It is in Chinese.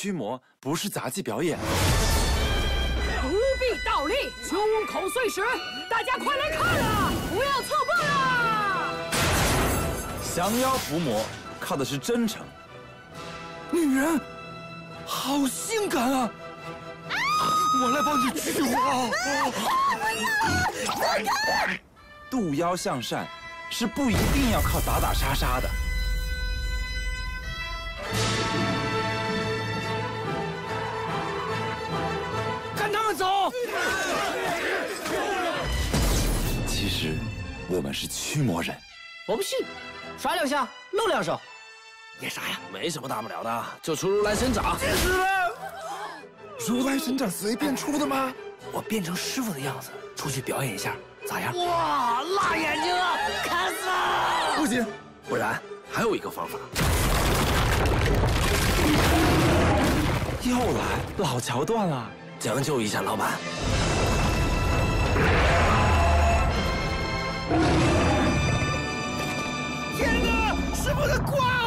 驱魔不是杂技表演。不必倒立，胸口碎石，大家快来看啊！不要错过啦！降妖伏魔靠的是真诚。女人，好性感啊！我来帮你驱魔。不要！渡妖向善是不一定要靠打打杀杀的。实我们是驱魔人。我不信，耍两下，露两手。演啥呀？没什么大不了的，就出如来神掌。解死了！如来神掌随便出的吗？我变成师傅的样子出去表演一下，咋样？哇，辣眼睛啊！砍死了！不行，不然还有一个方法。又来，老桥段了，将就一下，老板。个瓜，